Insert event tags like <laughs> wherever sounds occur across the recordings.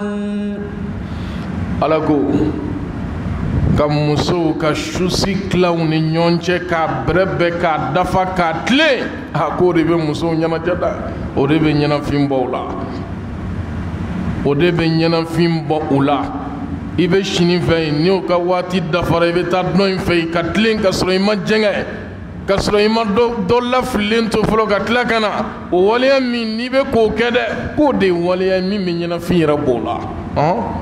ala ko ka musow ka susi kilaw ni ɲɔgɔn k'a bɛrɛbɛ k'a dafa k'a tile a ko o de bɛ musow ɲɛnajɛ da o de bɛ ɲɛnafin bɔ u la o de bɛ ɲɛnafin bɔ u la i bɛ sini fɛ yen n'i ka waati dafara i bɛ taa dɔn in fɛ yen ka tilen ka sɔrɔ i ma jɛngɛ كسر إما دولا فلين تفلو قتلا كنا وليا مين نبي كوكدة كودي وليا مين من ينافين ربولا ها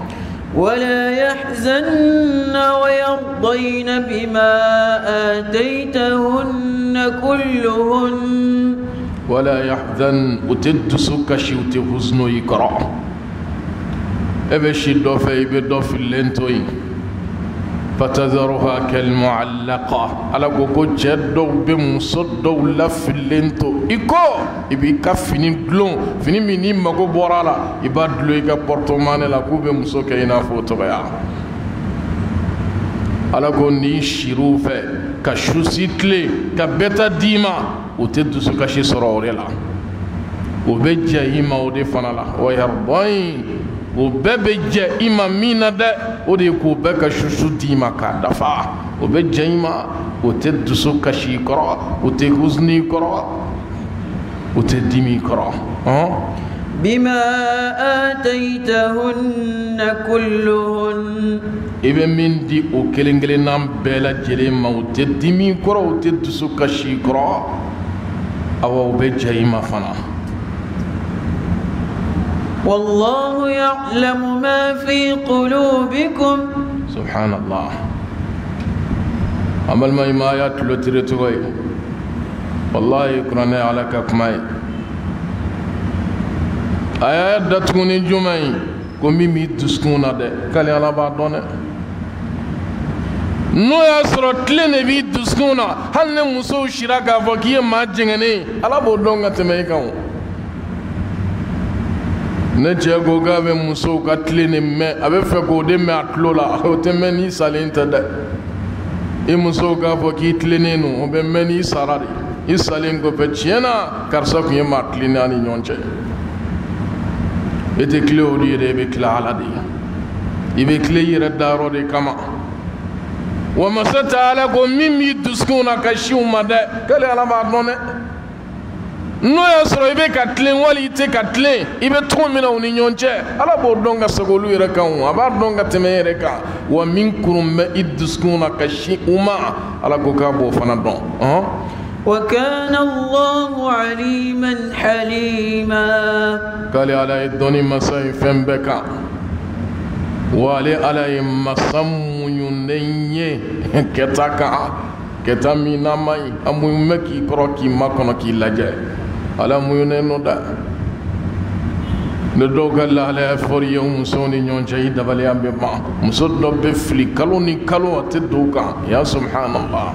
ولا يحزن ويرضين بما آتيتهن كلهن. ولا يحزن وتد سكشي وتفزنو يكرا ابي شي دوفي ابي دوفي لينتوي فتذرها كالمعلقة. على كوكو جدو بمصدو لف اللينتو إيكو! إبي كفيني دلون فيني مني مكو بورالا إبا دلو إيكا بورتوماني لا كوبي مسو كينا fɛ ka susi tile ka bɛɛ ta d'i ma o bɛ jɛ i ma o de fana la wa yardɔin o bɛɛ bɛ jɛ i ma min na dɛ o de ye k'o bɛɛ ka susu d'i ma k'a dafa o bɛ jɛ i ma o tɛ dusu kasi i kɔrɔ o tɛ husuni i kɔrɔ o tɛ dimi i kɔrɔ hɔn بما آتيتهن كلهن i bɛ min di o kelen kelenna bɛɛ lajɛlen ma o tɛ dimi kɔrɔ o tɛ dusu kasi kɔrɔ awa o bɛ jɛ i ma fana والله يعلم ما في قلوبكم an balima i ma y'a tulo tiri cogo ye wallahi kuranɛ ye ala ka kuma ye a y'a datugu ni jumɛn ye ko min b'i dusukun na dɛ k'ale ala b'a dɔn dɛ n'o y'a sɔrɔ tile de b'i dusukun na hali ni musow sira k'a fɔ k'i ye maa jɛngɛnen ala b'o dɔn ka tɛmɛ i kan o ne cɛ ko k'a bɛ musow ka tile nin mɛn a bɛ fɛ k'o de mɛn a tulo la o tɛ mɛn n'i salen tɛ dɛ i musow k'a fɔ k'i tilennen don o bɛ mɛn n'i sara de i salen kɔfɛ tiɲɛ na karisa tun ye maa tilennen a ni ɲɔgɔn cɛ i tɛ tile o de ye dɛ i bɛ tile ala de i bɛ tile i yɛrɛ dayɔrɔ de kama wa masa ta ala ko min b'i dusukun na ka si u ma dɛ k'ale ala b'a dɔn dɛ n'o y'a sɔrɔ i bɛ ka tilen wali i tɛ ka tilen i bɛ cogo min na u ni ɲɔgɔn cɛ ala b'o dɔn ka segin olu yɛrɛ kan o a b'a dɔn ka tɛmɛ e yɛrɛ kan wa min kurun bɛ i dusukun na ka si u ma ala ko k'a b'o fana dɔn ɔhɔn وكان الله عليما حليما k'ale ala ye dɔnni masa ye fɛn bɛɛ kan wa ale ala ye masa muɲunen ye <laughs> kɛta kan kɛta min n'a ma ɲi a muɲu bɛ k'i kɔrɔ k'i makɔnɔ k'i lajɛ Ala muɲunen don dɛ ne dɔw ka lahalaya fɔri ye musow ni ɲɔgɔn cɛ i dabaliya bɛ ban muso dɔ bɛ fili kalo ni kalo don o kan ya subhanallah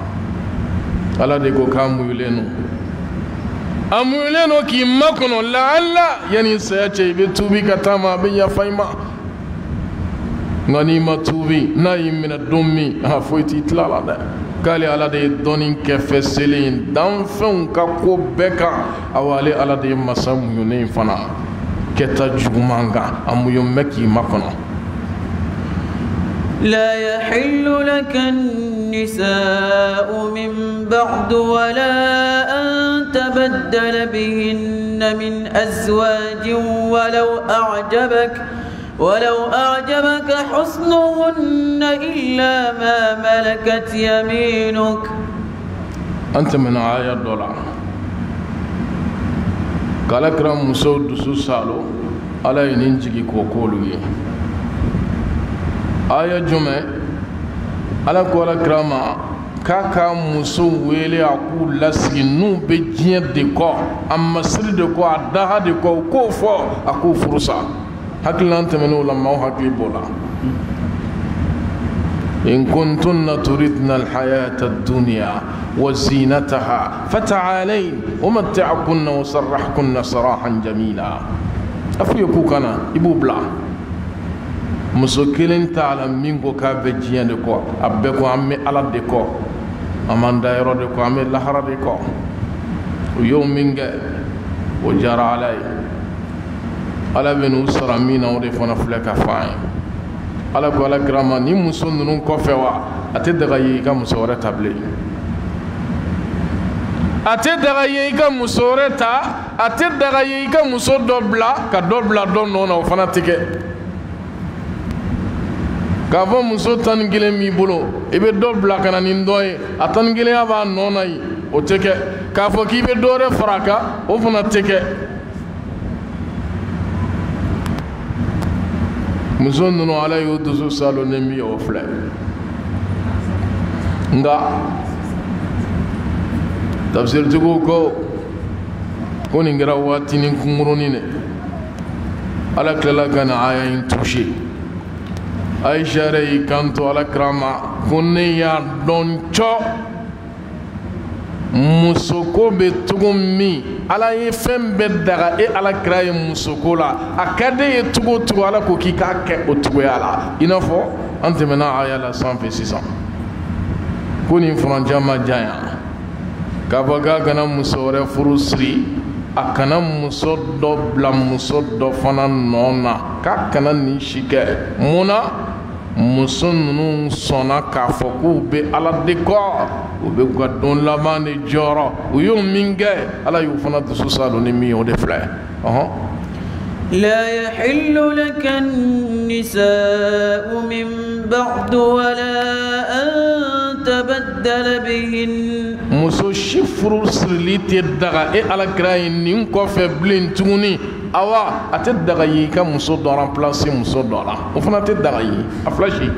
ala de ko k'a muɲulen don a muɲulen don k'i makɔnɔ lahala yanni saya cɛ i bɛ tuubi ka taama a bɛ yafa i ma nka n'i ma tuubi n'a y'i minɛ min a foyi t'i tila la k'ale ala de ye dɔɔni kɛ fɛ selen danfɛnw ka ko bɛɛ kan awa ale ala de ye masa muɲunen fana kɛta juguman kan a muɲun bɛ k'i makɔnɔ لا يحل لك النساء من بعد ولا أن تبدل بهن من أزواج ولو أعجبك ولو أعجبك حسنهن إلا ما ملكت يمينك أنت من آية دولار kala kira musow dusu salo ala ye nin jigi k'o k'olu ye aya jumɛn ala ko ala kira ma k'a ka musow wele a k'u lasigi n'u bɛ diɲɛ de kɔ a masiri de kɔ a daha de kɔ u k'o fɔ a k'u furusa hakililan tɛmɛn'o la maaw hakili b'o la إن كنتن تردن الحياة الدنيا وزينتها فتعالين ومتعكن وسرحكن سراحا جميلا أفو يكوكنا إبو بلا muso kelen t'a la min ko k'a bɛ diɲɛ de kɔ a bɛɛ ko an bɛ ala de kɔ an b'an da yɔrɔ de kɔ an bɛ lahara de kɔ o y'o min kɛ o diyara ala ye ala bɛ n'u sara min na o de fana filɛ ka fɔ an ye. Ala ko ala kira ma ni muso ninnu kɔfɛ wa a tɛ daga ye i ka muso wɛrɛ ta bilen. A tɛ daga ye i ka muso wɛrɛ ta a tɛ daga ye i ka muso dɔ bila ka dɔ bila dɔ nɔ na o fana tɛ kɛ. K'a fɔ muso tan ni kelen b'i bolo i bɛ dɔ bila ka na ni dɔ ye a tan ni kelenya b'a nɔ na yen o tɛ kɛ. K'a fɔ k'i bɛ dɔ wɛrɛ fara a kan o fana tɛ kɛ muso ninnu ala y'o dusu salonnen bi o filɛ nka tafsiritigiw ko ko nin kɛra waatinin kunkurunin de ala tilala ka na aya in tushe aisha yɛrɛ y'i kanto alakira ma ko ne y'a dɔn cɔ musoko bɛ cogo min ala ye fɛn bɛɛ daga e alakira ye musoko la. A ka di e ye cogo o cogo ala ko k'i k'a kɛ o cogoya la. I n'a fɔ an tɛmɛna aya la sanfɛ sisan ko nin furancɛ ma janya k'a fɔ k'a kana muso wɛrɛ furu siri a kana muso dɔ bila muso dɔ fana nɔ na. K'a kana nin si kɛ. Mun na مسنون لا يحل لك النساء من بعد ولا أن تبدل بهن. موسو شفر سرلي تدغا اي على كراي نين كوف بلين توني. أوا اتدغا يي كان موسو دو رامبلاسي موسو دورا وفنا تدغا يي. أفلاشي.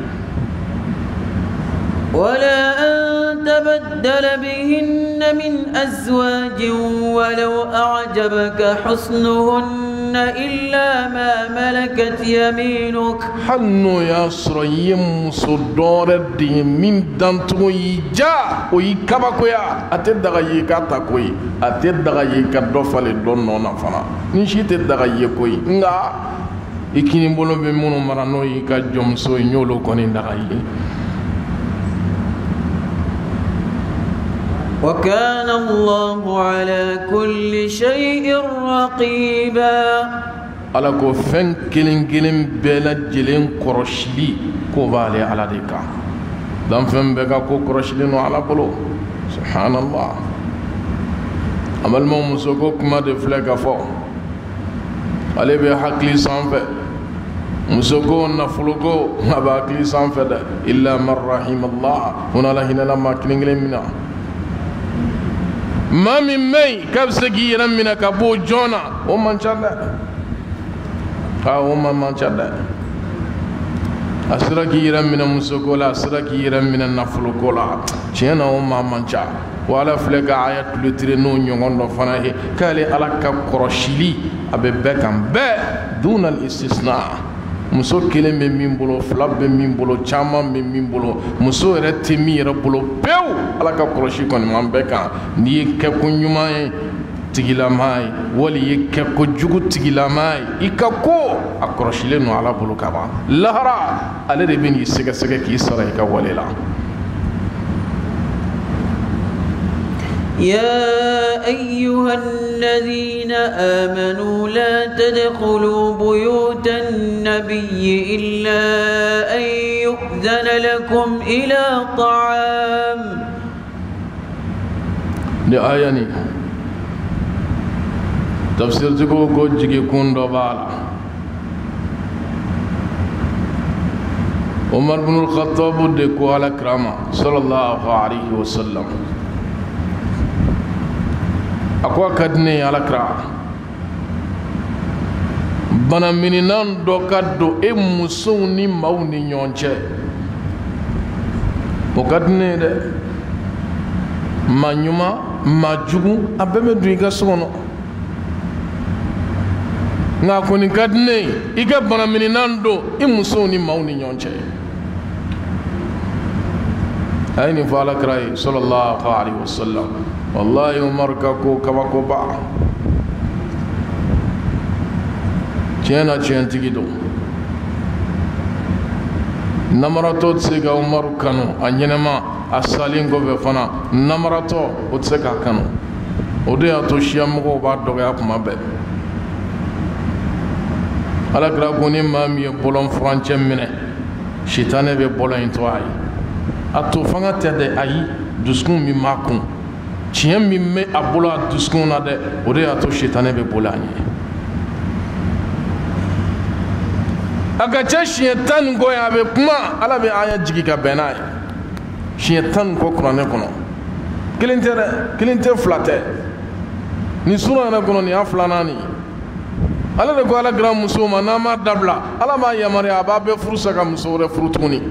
ولا أن تبدل بهن من أزواج ولو أعجبك حسنهن. إلا ما ملكت يمينك. حنو يا سريم صدور الدين من دانتو يجا ويكبكو يا أتدغى يكاتكوي أتدغى يكدوفا لدونو نفنا نشي تدغى يكوي نغا. يكيني بولو بمونو مرانو يكاجم سوي نيولو كوني دغى يكوي وكان الله على كل شيء رقيبا ala ko fɛn kelen kelen bɛɛ lajɛlen kɔrɔsili ko b'ale ala de kan danfɛn bɛɛ ka ko kɔrɔsilen don ala bolo subhanallah a balimaw muso ko kuma de filɛ ka fɔ ale bɛ hakili sanfɛ muso ko nafolo ko a bɛ hakili sanfɛ dɛ illa man rahimallah hun ala hinɛla maa kelen kelen min na مامي مي كابسكي يرمينا كابو جونا. أو مانشالا أو مانشالا اسراكي يرمينا مسوكولا اسراكي يرمينا نفلوكولا شينا أو مانشا ولا فلكا عيات لترنون يوم نوفانا كالي على كاب كروشيلي أبي بكام بي دون الاستثناء. Muso kelen bɛ min bolo fila bɛ min bolo caman bɛ min bolo muso yɛrɛ tɛ min yɛrɛ bolo pewu. Ala ka kɔlɔsi kɔni man bɛɛ kan. N'i ye kɛko ɲuman ye tigilama ye wali ye kɛko jugu tigilama ye i ka ko a kɔlɔsilen don ala bolo ka ban lahara ale de bɛ n'i sɛgɛsɛgɛ k'i sara i ka wale la يا أيها الذين آمنوا لا تدخلوا بيوت النبي إلا أن يؤذن لكم إلى طعام. لآية تفسير تقول قجك يكون ربالا عمر بن الخطاب دكو على كرامة صلى الله عليه وسلم a ko a ka di ne ye alakira banamininan dɔ ka don e musow ni maaw ni ɲɔgɔn cɛ o ka di ne ye dɛ ma ɲuman ma jugu a bɛɛ bɛ don i ka so kɔnɔ nka a kɔni ka di ne ye i ka banamininan don i e musow ni maaw ni ɲɔgɔn cɛ a ye nin fɔ alakira ye sɔlɔlɔ alaihi wa sallam. Wallahi umar ka ko kabakoba tiɲɛ na tiɲɛtigi don namaratɔ tɛ se ka umaru kanu a ɲɛnɛma a salen kɔfɛ fana. Namaratɔ o tɛ se k'a kanu. O de y'a to siya mɔgɔw b'a dɔgɔya kuma bɛɛ alakira ko ni maa min ye bɔlɔn furancɛ minɛ. Sitanɛ bɛ bɔlɔn in to a ye a to fanga tɛ dɛ ayi dusukun min b'a kun. Tiɲɛ min bɛ a bolo a dusukun na dɛ o de y'a to sitanɛ bɛ boli a ɲɛ a ka ca siɲɛ tan ni kɔ ye a bɛ kuma ala bɛ aya jigi ka bɛn n'a ye siɲɛ tan ni kɔ kuranɛ kɔnɔ kelen tɛ dɛ kelen tɛ fila tɛ nin sura yɛrɛ kɔnɔ nin y'a filanan nin ale de ko ala kɛra musow ma n'an m'a dabila ala m'a yamaruya a b'a bɛɛ furu sa ka muso wɛrɛ furu tuguni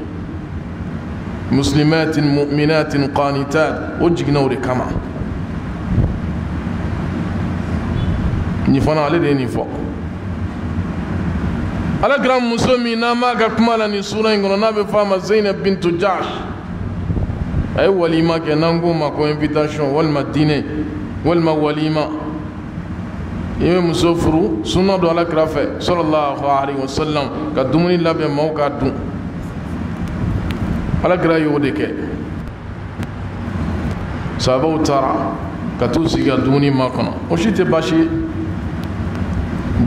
مسلمات مؤمنات قانتات. وجيك نوري كما. نفانا على دي نفو على قرام مسلمي ناما كما لاني سورة ينغونا نابي فاما زينب بنت جاش. أي وليما كي ما كو انفتاشون والما ديني والما وليما يمي مسوفرو. سنة دو على كرافة. صلى الله عليه وسلم. كدومني لابي موكا دون ala kira y'o de kɛ sahabaw taara ka t'u sigi ka dumuni makɔnɔ o si tɛ baasi ye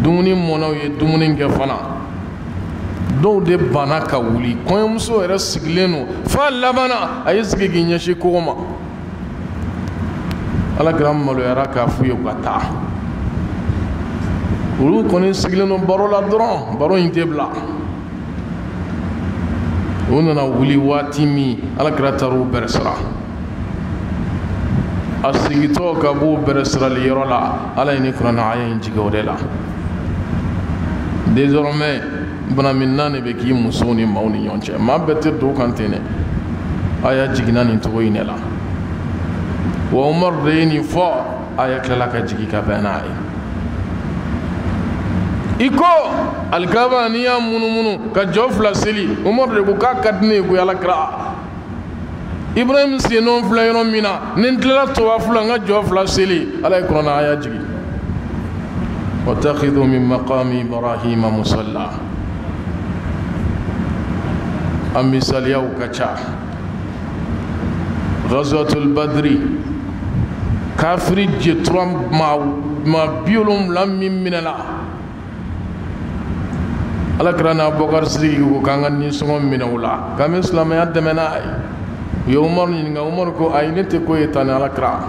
dumuni mɔnaw ye dumuni kɛ fana. Dɔw de banna ka wuli. Kɔɲɔmuso yɛrɛ sigilen don. F'a labanna a y'i sigi k'i ɲɛsin kogo ma. Ala kira maloyara k'a f'u ye u ka taa. Olu kɔni sigilen don baro la dɔrɔn. Baro in tɛ bila naani bɛ k'i musow ni maaw ni ɲɔgɔn cɛ maa bɛɛ tɛ don kan ten dɛ aya jiginna nin cogo in de la wa umaru de ye nin fɔ aya tilala ka jigin ka bɛn n'a ye i ko alikaba n'i y'a de ko k'a ka di ne ye koyi alakira ibrahim sennɔ filɛ yɔrɔ min na ni n tilala toba fila n ka jɔ fila seli ala ye kuranna aya واتخذوا من مقام إبراهيم مصلى أم مثاليو كچا غزوة البدر كافر جترم ما ما بيولم لم من لا ala kira na abubakar sidiki ko k'an ka nisɔngɔ minɛ o la. K'an bɛ silamɛya dɛmɛ n'a ye. U ye umaru ɲininka umaru ko ayi ne tɛ ko ye tan ni ala kira.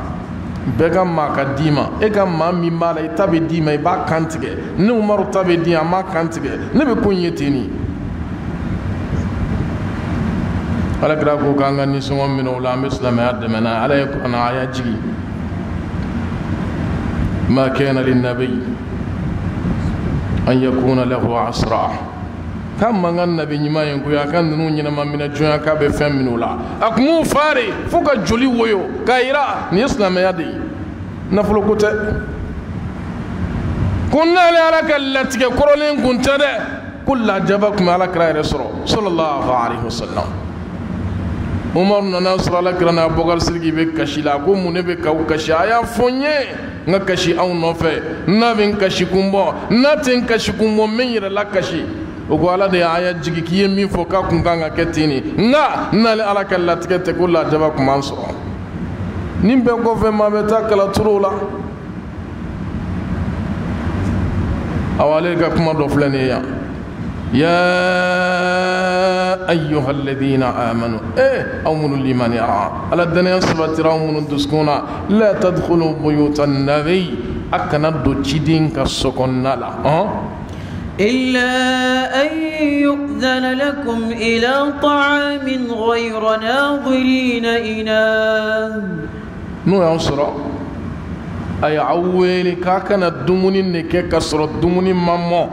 Bɛɛ ka maa ka d'i ma. E ka maa min b'a la i ta bɛ d'i ma i b'a kan tigɛ. Ne umaru ta bɛ di yan a m'a kan tigɛ. Ne bɛ ko in ye ten nin ala kira ko k'an ka nisɔngɔ minɛ o la an bɛ silamɛya dɛmɛ n'a ye. Ala ye kuranna a y'a jigi. Ma kana linnabi أن يكون له عسرا كم من النبي نما ينقول كان نون ينما من الجنة كاب فم من ولا أكم فاري فوق الجلي ويو. كايرا نيسنا ما يدي. نفلو كت كنا لعلك التي كرولين كنت ده كل جبك مالك راي رسول صلى الله عليه وسلم. عمر نناصر لك رنا بقر سرقي بكشلا كم نبي كوكشيا يا فني y'a n ka kasi aw nɔfɛ n'a bɛ n kasi kun bɔ n'a tɛ n kasi kun bɔ n bɛ n yɛrɛ la kasi o ko ala de aya jigi k'i ye min fɔ k'a kun kan ka kɛ ten nin nka n'ale ala ka latigɛ tɛ ko lajaba kun b'an sɔrɔ nin bɛɛ kɔfɛ maa bɛ taa kala turow la awa ale ka kuma dɔ filɛ nin ye yan يا أيها الذين آمنوا إيه أو من الإيمان على الدنيا سبت أو من الدسكونا لا تدخلوا بيوت النبي أكنا دوتشيدين كسكونا لا أه؟ إلا أن يؤذن لكم إلى طعام غير ناظرين إناه نو ينصر أي عويلي كاكنا الدموني نكي كسر الدموني مامو.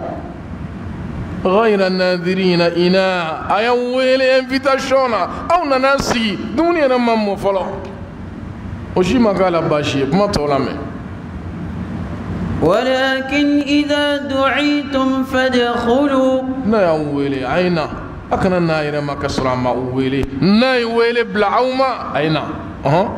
غير الناذرين إنا. أيويل انفيتاشون أو دوني أنا مامو فلو. وشي ما قال باشي ما تولامي ولكن إذا دعيتم فادخلوا. نا يا ويلي عينا أكنا نايرة ما كسر ما ويلي ناي ويلي بلعوما عينا أها.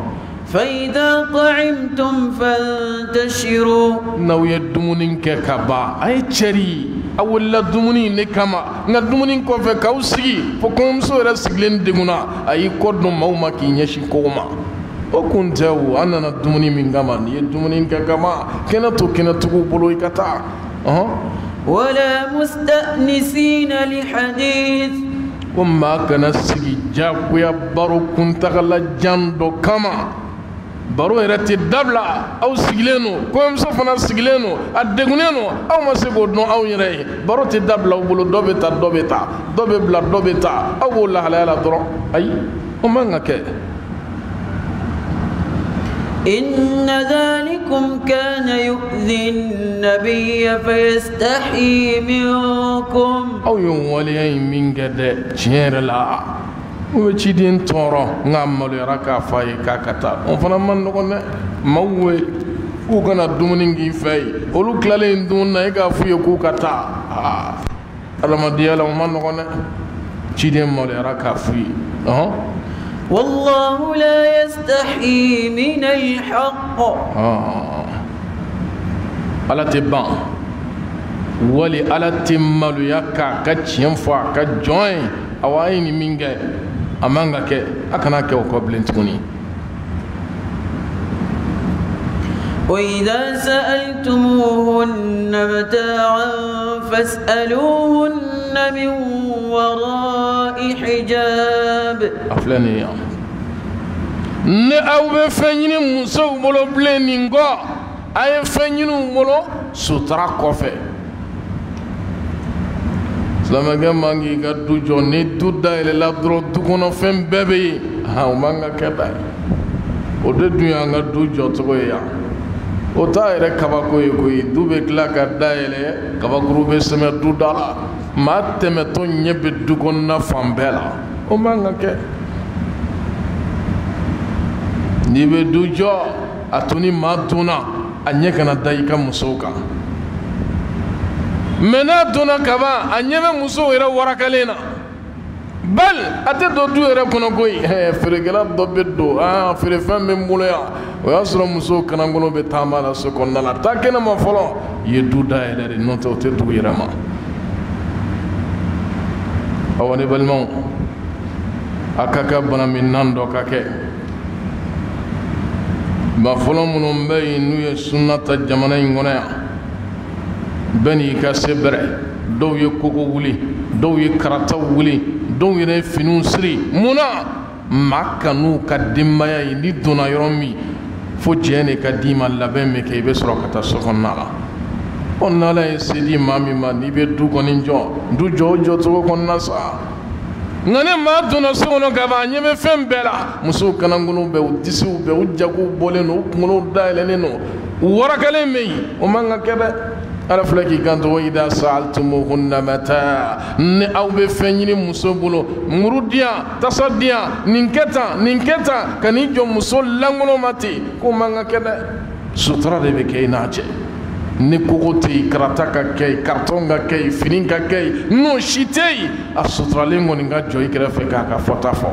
فإذا طعمتم فانتشروا. نو يدمونين كبا أي تشري. A wulila dumuni ne kama nka dumuni kɔfɛ k'aw sigi fo kɔɲɔmuso yɛrɛ sigilen degunna a y'i kɔ dɔn maaw ma k'i ɲɛsin kogo ma o kun tɛ o an nana dumuni min kama nin ye dumuni kɛ kama kɛnɛ to kɛnɛtigiw bolo i ka taa ولا مستأنسين لحديث ko maa kana sigi jagoya baro kuntagala jan dɔ kama baro yɛrɛ tɛ dabila aw sigilen no kɔɲɔmuso fana sigilen no a degunnen no aw ma se k'o dɔn aw yɛrɛ ye baro tɛ dabila aw bolo dɔ bɛ ta dɔ bɛ ta dɔ bɛ bila dɔ bɛ ta aw b'o lahalaya la dɔrɔn ayi o man ka kɛ إن ذلكم كان يؤذي النبي فيستحيي منكم aw ye waleya in min kɛ وبتشيدين ترى نعمل يراك فاي كاكتا وفنا ما نقولنا ما هو وكان الدومين جي فاي ولو كلاين دون نيجا فيو كوكاتا رما ديالا وما نقولنا تشيدين مول يراك فاي ها والله لا يستحي من الحق آه على تبان ولي على تمالو يكا كتشينفا كتجوين أو أي مينجا a man ka kɛ a kana kɛ o kɔ bilen tuguni وإذا سألتموهن متاعا فاسألوهن من وراء حجاب ye yan ni aw bɛ fɛn ɲini musow bolo bilen nin kɔ a ye fɛn ɲini u bolo sutura kɔfɛ silamɛkɛ man k'i ka du jɔ ni du dayɛlɛla dɔrɔn du kɔnɔ fɛn bɛɛ bɛ yen o man ka kɛ ta ye o de dun y'an ka du jɔcogo ye yan o t'a yɛrɛ kabako ye koyi du bɛ tila ka dayɛlɛ kabakuru bɛ sɛmɛ du da la maa tɛmɛtɔ ɲɛ bɛ du kɔnɔna fan bɛɛ la o man ka kɛ n'i bɛ du jɔ a to ni maa tunna a ɲɛ kana da i ka musow kan mɛ <laughs> n'a donna kaban a ɲɛ bɛ musow yɛrɛ warakalen na bali a tɛ don du yɛrɛ kɔnɔ koyi feerekɛla dɔ bɛ don aa feerefɛn bɛ n bolo yan o y'a sɔrɔ musow kanagolo bɛ taama la so kɔnɔna la. Taa kɛnɛ ma fɔlɔ i ye du dayɛlɛ de n'o tɛ o tɛ dugu yɛrɛ ma. Awa ne balimaw a ka kɛ bana min nan dɔ ka kɛ ba fɔlɔ minnu bɛ yen n'u ye sunna ta jamana in kɔnɔ yan bɛɛ n'i ka se bɛrɛ. Dɔw ye kogo wuli dɔw ye karataw wuli dɔw yɛrɛ ye finiw siri. Munna? Maa kan'u ka denbaya ye ni donna yɔrɔ min fo jɛ de ka d'i ma labɛn min kɛ i bɛ sɔrɔ ka taa so kɔnɔna la. Ɔ n'ala ye se di maa min ma n'i bɛ du kɔni jɔ du jɔ o jɔcogo kɔnɔna sa. Nka ne maa donna so kɔnɔ ka ban a ɲɛ bɛ fɛn bɛɛ la. Musow kanagolo bɛ u disiw bɛ u jagow bɔlen don u kunkolo dayɛlɛlen don. U warakalen bɛ yen o man ka kɛ dɛ ala filɛ k'i kanto ida saaltumuhunna mata. Ni aw bɛ fɛn ɲini muso bolo muru diya tasa diya nin kɛ tan nin kɛ tan ka n'i jɔ muso lankolon ma ten k'o man ka kɛ dɛ sutura de bɛ kɛ i n'a cɛ ni kogo tɛ yen karata ka kɛ yen karitɔn ka kɛ yen fini ka kɛ yen n'o si tɛ yen a suturalen kɔni ka jɔ i kɛrɛfɛ k'a ka fɔta fɔ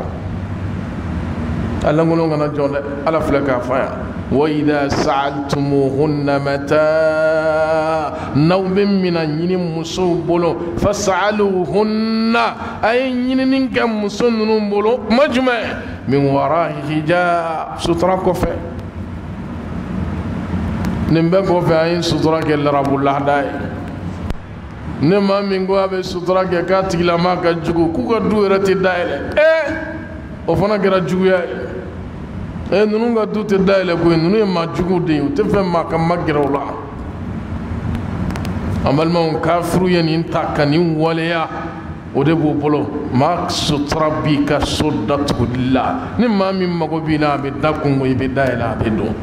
a lankolon kana jɔ dɛ ala filɛ k'a fɔ yan وإذا سألتموهن متاع n'aw bɛ mina ɲini musow bolo fasaluhunna a ye ɲinini kɛ muso ninnu bolo kuma jumɛn min wara hijab sutura kɔfɛ nin bɛɛ kɔfɛ an ye sutura kɛ larabu lahada ye ne maa min ko a bɛ sutura kɛ k'a tigilama ka jugu k'u ka du yɛrɛ tɛ dayɛlɛ ee o fana kɛra juguya ye e ninnu ka du tɛ dayɛlɛ koyi ninnu ye maa juguw de ye u tɛ fɛ maa ka magɛrɛ u la an balimaw kafiriw ye nin ta ka nin waleya o de b'u bolo maa sutura b'i ka so datuguli la. Ni maa min mago b'i la a bɛ da kungo i bɛ dayɛlɛ a bɛ don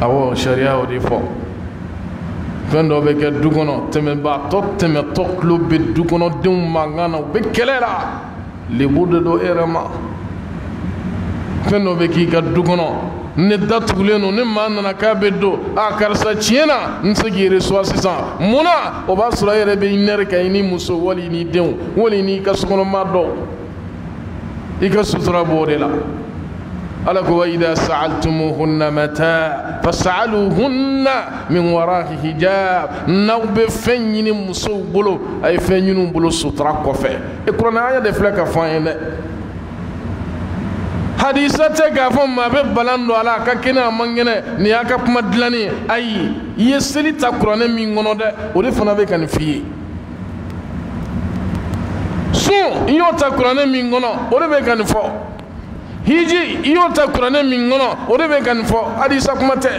awɔ sariya y'o de fɔ fɛn dɔ bɛ kɛ du kɔnɔ tɛmɛbaatɔ tɛmɛtɔ tulo bɛ du kɔnɔdenw mankan na u bɛ kɛlɛ la. Lebu de don e yɛrɛ ma fɛn dɔ bɛ k'i ka du kɔnɔ ne datugulen don ni maa nana k'a bɛ don a karisa tiɲɛ na n se k'i reçoit sisan munna o b'a sɔrɔ e yɛrɛ bɛ nɛri ka i ni muso wali i n'i denw wali i n'i ka sokɔnɔmaa dɔw i ka sutura b'o de la ala ko wa ida sa'altumuhunna mata fas'aluhunna min wara'i hijab n'aw bɛ fɛn ɲini musow bolo a ye fɛn ɲini u bolo sutura kɔfɛ e kuranɛ aya de filɛ ka fɔ an ye dɛ hadisa tɛ k'a fɔ maa bɛ balan don a la a ka kɛnɛ a man kɛnɛ nin y'a ka kuma dilannen ye ayi i ye seli ta kuranɛ min kɔnɔ dɛ o de fana bɛ ka nin f'i ye sun i y'o ta kuranɛ min kɔnɔ o de bɛ ka nin fɔ hiji i y'o ta kuranɛ min kɔnɔ o de bɛ ka nin fɔ hadisa kuma tɛ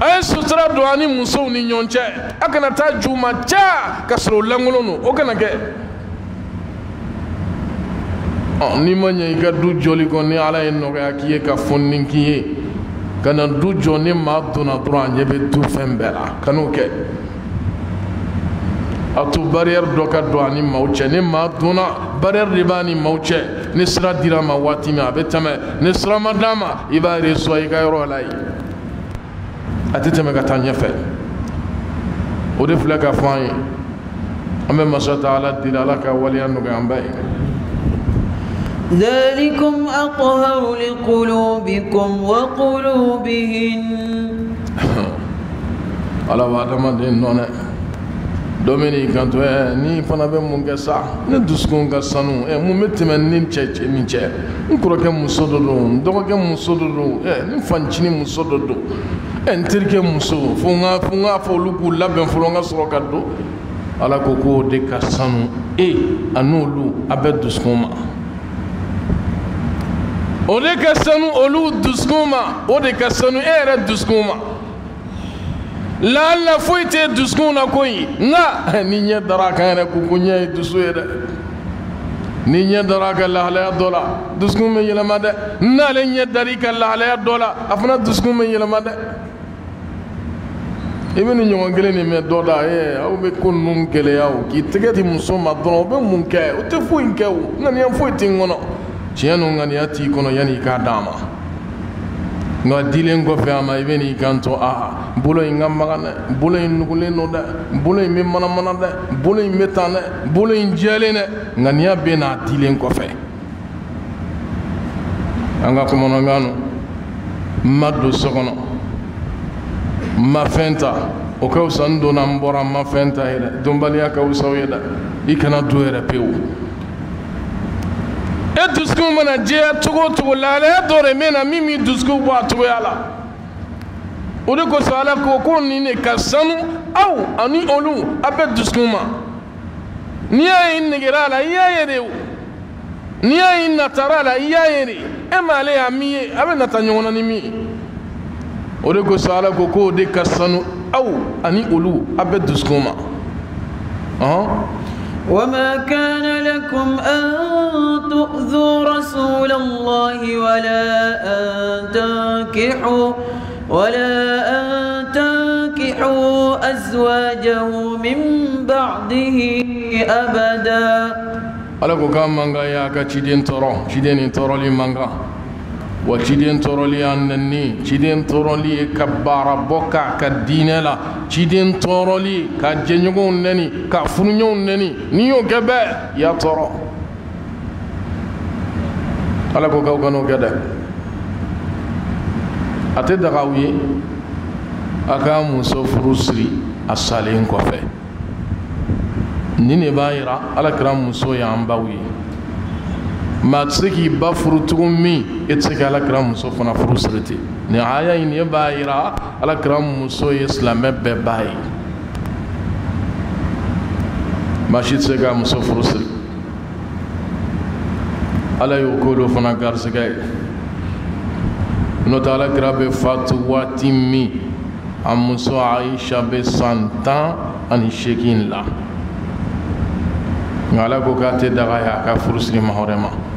a ye sutura don a ni musow ni ɲɔgɔn cɛ a kana taa ju ma ca ka sɔrɔ o lankolon don o kana kɛ n'i ma ɲɛ i ka du jɔli kɔ ni ala ye nɔgɔya k'i ye ka fonini k'i ye ka na du jɔ ni maa donna dɔrɔn a ɲɛ bɛ du fɛn bɛɛ la. Ka n'o kɛ. A to bariyɛri dɔ ka don a ni maaw cɛ. Ni maa donna bariyɛri de b'a ni maaw cɛ. Ni sira dira ma waati min a bɛ tɛmɛ. Ni sira ma d'a ma i b'a reçoit i ka yɔrɔ la yen. A tɛ tɛmɛ ka taa ɲɛfɛ. O de filɛ ka fɔ an ye. An bɛ masa ta ala deli ala ka waleya nɔgɔya an bɛɛ ye ذلكم أطهر لقلوبكم وقلوبهن ni cɛ cɛ min cɛ n kɔrɔkɛ muso dɔ don n dɔgɔkɛ muso dɔ don ɛ n fancinin muso dɔ don ɛ n terikɛ muso fo n ka fo n k'a fɔ olu k'u labɛn fɔlɔ n ka sɔrɔ ka don ala ko k'o de ka sanu e a n'olu a bɛ dusukun ma o ka sanu olu dusukun ma o de ka sanu e yɛrɛ dusukun ma laala foyi tɛ na ni ɲɛ dara a kan yɛrɛ ko ko dusu ye ni ɲɛ dara a ka lahalaya dɔ la dusukun bɛ yɛlɛma dɛ n'ale ɲɛ dara i ka lahalaya dɔ la a fana dusukun bɛ yɛlɛma dɛ i bɛ nin ɲɔgɔn kelen de mɛn dɔ da ee aw bɛ ko ninnu gɛlɛya o k'i tɛgɛ di muso ma dɔrɔn o bɛ mun kɛ o tɛ foyi kɛ o ŋaniya foyi tɛ n tiɲɛ no ŋaniya t'i kɔnɔ yanni i k'a d'a ma nka dilen kɔfɛ a ma i bɛ n'i kan to a bolo in ka magan dɛ bolo in nugulen don dɛ bolo in bɛ manamana dɛ bolo in bɛ tan dɛ bolo in jɛlen dɛ ŋaniya bɛ n'a dilen kɔfɛ an ka kɔmɔnɔkan no ma don so kɔnɔ ma fɛn ta o ka fisa n donna n bɔra n ma fɛn ta ye dɛ dɔnbaliya ka fisa o ye dɛ i kana don yɛrɛ pewu e dusukun mana jɛya cogo o cogo lahalaya dɔ de bɛ na min b'i dusukun bɔ a cogoya la o de kosɔn ala ko ko nin de ka sanu aw ani olu a bɛ dusukun ma. N'i y'a ye negera a la i y'a ye de o. N'i y'a ye natara a la i y'a ye de e ma ale y'a min ye a bɛ nata ɲɔgɔn na ni min ye o de kosɔn ala ko k'o de ka sanu aw ani olu a bɛ dusukun ma. Ɔhɔn. وما كان لكم أن تؤذوا رسول الله ولا أن تنكحوا ولا أن تنكحوا أزواجه من بعده أبدا. Ala ko k'a man kan y'a ka ciden tɔɔrɔ ciden wa ciden tɔɔrɔli y'a nɛni ciden tɔɔrɔli ye ka baara bɔ k'a ka diinɛ la ciden tɔɔrɔli ka jɛɲɔgɔnw nɛni ka furuɲɔgɔnw nɛni n'i y'o kɛ bɛɛ i y'a tɔɔrɔ ala ko k'aw kan'o kɛ dɛ a tɛ daga aw ye a k'a muso furu siri a salen kɔfɛ nin de b'a yira alakira muso y'an baw ye e si tɛ se ka muso furu siri ala y'o k'olu fana garisɛgɛ ye n'o tɛ alakira bɛ fatu waati min a muso aisha bɛ san tan ani seegin la nka ala ko k'a tɛ daga ye a ka furu siri maa wɛrɛ ma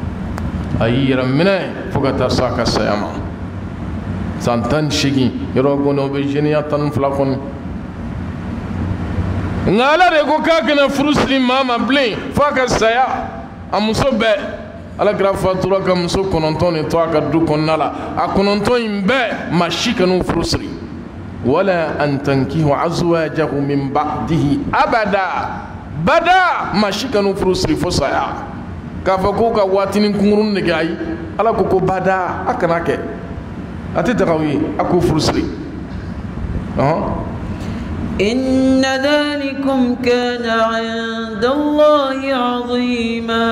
a y'i yɛrɛ minɛ fo ka ka saya ma san tan ni seegin yɔrɔ o tan ni fila kɔnɔ nka ko k'a kana furu siri maa ma bilen fo a ka saya a bɛɛ ala kɛra fatura ka muso kɔnɔntɔn de to ka du kɔnɔna la a kɔnɔntɔn in bɛɛ maa si kan'u furu siri wala an tankihu azwajahu min ba'dihi abada k'a fɔ k'u ka waatinin kunkurunin de kɛ ayi ala ko ko bada a kana kɛ a tɛ daga u ye a k'u furu siri ɔhɔn إن ذلكم كان عند الله عظيما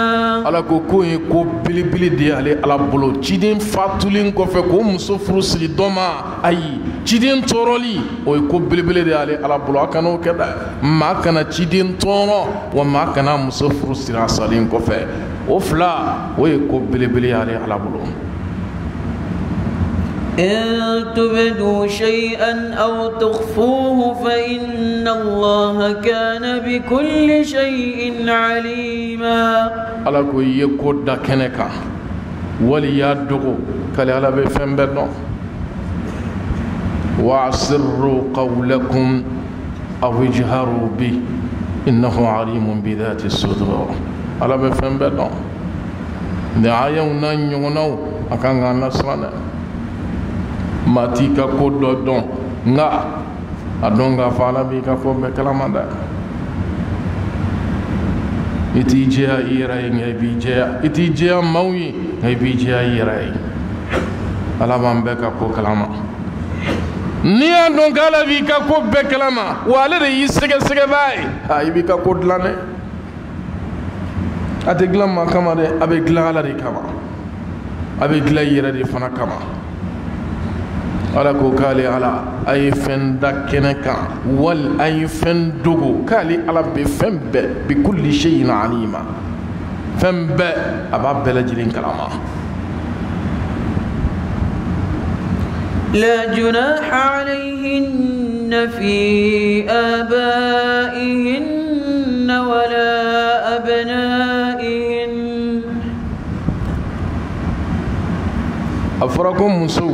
ala ko ko ye ko belebele de ye ale ala bolo ciden fatulen kɔfɛ k'o muso furu siri dɔ ma ayi ciden tɔɔrɔli o ye ko belebele de ye ale ala bolo a kana o kɛ dɛ maa kana ciden tɔɔrɔ wa maa kana muso furu siri a salen kɔfɛ O fila o ye ko belebele ye ale ala bolo إن تبدوا شيئا أو تخفوه فإن الله كان بكل شيء عليما kan wali i y'a dogo kale ala bɛ fɛn bɛɛ dɔn وأسروا قولكم أو اجهروا به إنه عليم بذات الصدور ala bɛ fɛn bɛɛ dɔn nin ayaw n'a ɲɔgɔnnaw a kan k'an lasiran dɛ maa t'i ka ko dɔ dɔn nka a dɔn k'a fɔ ala b'i ka ko bɛɛ kalama dɛ i t'i jɛya i yɛrɛ ye nka i b'i jɛya i t'i jɛya maaw ye nka i b'i jɛya i yɛrɛ ye ala b'an bɛɛ ka ko kalama n'i y'a dɔn k'ala b'i ka ko bɛɛ kalama wa ale de y'i sɛgɛsɛgɛ baa ye a i b'i ka ko dilan dɛ a tɛ dilan kama dɛ a bɛ dilan ala de kama a bɛ dilan yɛrɛ de fana kama ala ko k'ale ala a ye fɛn da kɛnɛ kan wali a ye fɛn dogo k'ale ala bɛ fɛn bɛɛ bi kulli shay'in alima fɛn bɛɛ a b'a bɛɛ lajɛlen kalama لا جناح عليهن في آبائهن ولا أبنائهن a fɔra ko musow.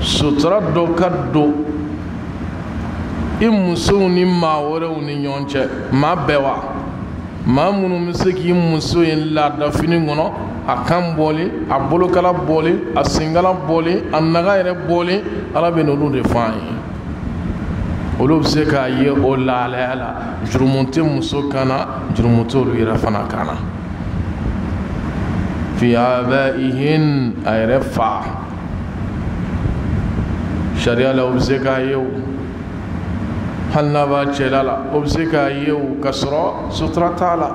Sutura dɔ ka don i musow ni maa wɛrɛw ni ɲɔgɔn cɛ. Maa bɛɛ wa. Maa minnu bɛ se k'i muso ye laadafini kɔnɔ. A kan bɔli a bolokala bɔli a senkala bɔli a naga yɛrɛ bɔli. Ala bɛ n'olu de fɔ an ye. Olu bɛ se k'a ye o lahalaya la. Jurumu tɛ muso kan na jurumu t'olu yɛrɛ fana kan na في آبائهن أي رفع شريعة لأبزكا يو هل نبا تشلالا أبزكا يو كسرا سترة تعالى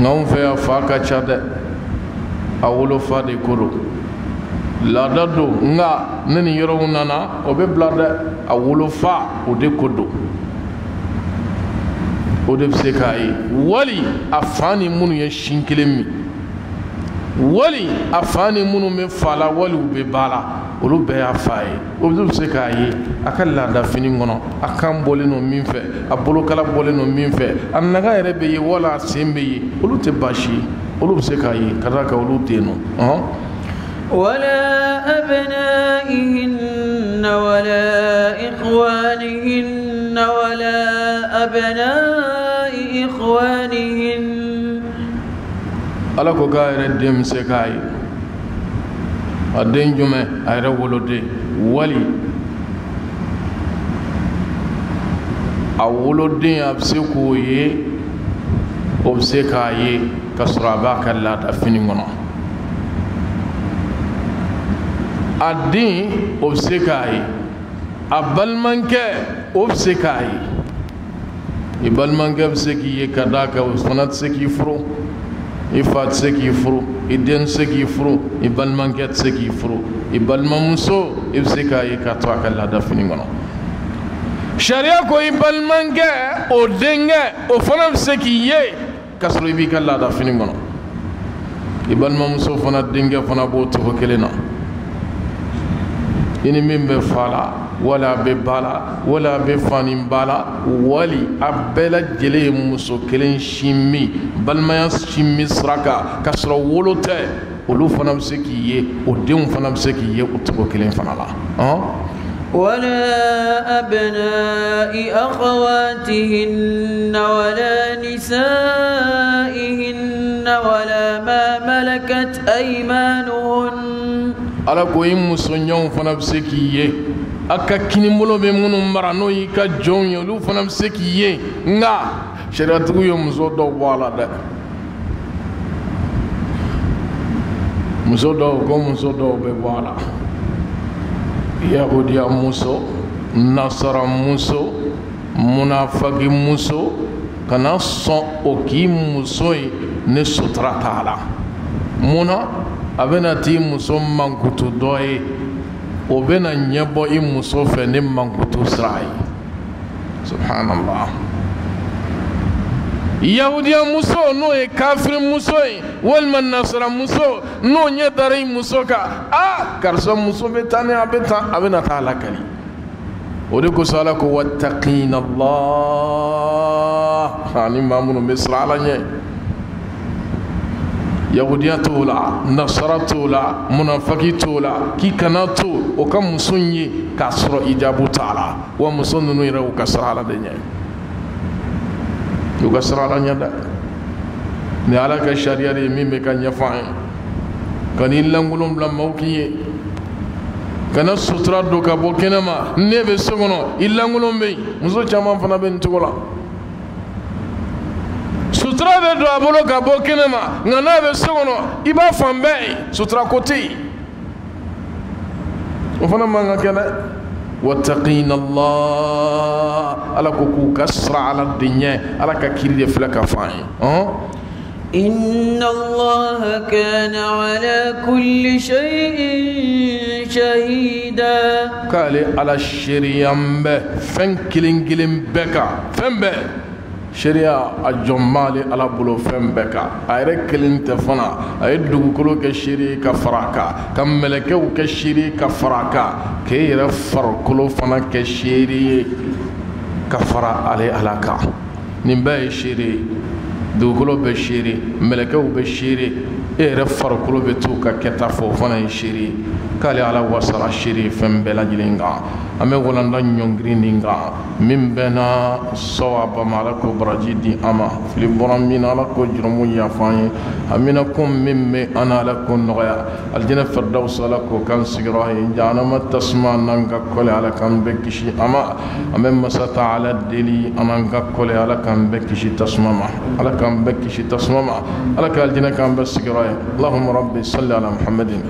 نوم في أفاكا تشاد أولو فادي كرو laada don nka ne ni yɔrɔw nana o bɛ bila dɛ a wolofa o de ko don o de bɛ se k'a ye wali a fa ni minnu ye sin kelen min wali a fa ni minnu bɛ fa la wali u bɛ ba la olu bɛɛ y'a fa ye o de bɛ se k'a ye a ka laada fini kɔnɔ a kan bɔlen don min fɛ a bolokala bɔlen don min fɛ a naga yɛrɛ bɛ ye wala a sen bɛ ye olu tɛ baasi ye olu bɛ se k'a ye ka d'a kan olu tɛ yen nɔ ɔhɔn. ولا أبنائهن ولا إخوانهن ولا أبناء إخوانهن ala ko k'a yɛrɛ den bɛ se k'a ye a den jumɛn a yɛrɛ woloden wali a woloden a bɛ se k'o ye o bɛ se k'a ye ka sɔrɔ a b'a ka laada fini kɔnɔ a den o bɛ se k'a ye a balimakɛ o bɛ se k'a ye يبال من جاب سكي يكداك وسنات سكي فرو يفات سكي فرو يدين سكي فرو يبال من جات سكي فرو يبال من مسو يبسكا يكتوك الله دفني منه شريعة كو يبال من جاء أو دينجا أو فنام سكي يي كسر يبيك الله دفني منه يبال من مسو فنات دينجا فنابو تفكلينا i ni min bɛ fa la wali a bɛ ba la wali a bɛ fani ba la wali a bɛɛ lajɛlen ye muso kelen si min balimaya si min sira kan ka sɔrɔ wolo tɛ olu fana bɛ se k'i ye o denw fana bɛ se k'i ye o cogo kelen fana la. ولا أبناء أخواتهن ولا نسائهن ولا ما ملكت أيمانهن ala ko i musoɲɔgɔnw fana bɛ se k'i ye. A ka kinibolo bɛ minnu mara n'o y'i ka jɔnw ye olu fana bɛ se k'i ye. Nka sariyatigiw ye muso dɔw bɔ a la dɛ. Muso dɔw ko muso dɔw bɛ bɔ a la. Yahudiya muso nasara muso munafagi muso kana sɔn o k'i muso ye ni sutura t'a la. Munna a bɛna t'i muso mankutu dɔ ye o bɛna ɲɛbɔ i muso fɛ ni mankutu sira ye subhanallah yahudiya muso n'o ye kafiri muso ye walima nasara muso n'o ɲɛ dara i muso kan a karisa muso bɛ taa ni a bɛ taa a bɛna taa lakali o de kosɔn ala ko wattaqina allah ani maa minnu bɛ siran ala ɲɛ yahudiya t'o la nasara t'o la munafaki t'o la k'i kana to o ka muso ye k'a sɔrɔ ijabu t'a la wa muso ninnu yɛrɛ u ka sira ala de ɲɛ u ka sira ala ɲɛ dɛ ni ala ka sariya de ye min bɛ ka ɲɛfɔ an ye ka n'i lankolon bila maaw k'i ye kana sutura don ka bɔ kɛnɛma ne bɛ so kɔnɔ i lankolon bɛ yen muso caman fana bɛ nin cogo la sutura bɛ don a bolo ka bɔ kɛnɛma nka n'a bɛ so kɔnɔ i b'a fan bɛɛ ye sutura ko tɛ yen o fana man ka kɛ dɛ wattaqina allah ala ko k'u ka sira ala de ɲɛ ala ka kiiri de filɛ ka fɔ an ye إن الله كان على كل شيء شهيدا k'ale ala seereyan bɛ fɛn kelen kelen bɛɛ kan fɛn seereya a jɔn b'ale ala bolo fɛn bɛɛ kan a yɛrɛ kelen tɛ fana a ye dugukolo kɛ seere ka fara a kan ka mɛlɛkɛw kɛ seere ka fara a kan k'e yɛrɛ farikolo fana kɛ seere ye ka fara ale ala kan nin bɛɛ ye seere ye dugukolo bɛ seere mɛlɛkɛw bɛ seere e yɛrɛ farikolo bɛ to ka kɛta fɔ o fana ye seere ye k'ale ala wasara seere fɛn bɛɛ lajɛlen kan an bɛ walanda ɲɔngiri nin kan min bɛ na sɔwaba ma ala ko baraji di an ma fili bɔra min na ala ko jurumu yafa an ye a mina ko min bɛ an na ala ko nɔgɔya alijinɛ firidawusi ala ko kan sigiyɔrɔ ye jahanama tasuma n'an ka kɔlɛ ala k'an bɛɛ kisi a ma an bɛ masa ta ala deli an n'an ka kɔlɛ ala k'an bɛɛ kisi tasuma ma ala k'an bɛɛ kisi tasuma ma ala ka alijinɛ k'an bɛɛ sigiyɔrɔ ye allahumma rabbi salli ala muhammadin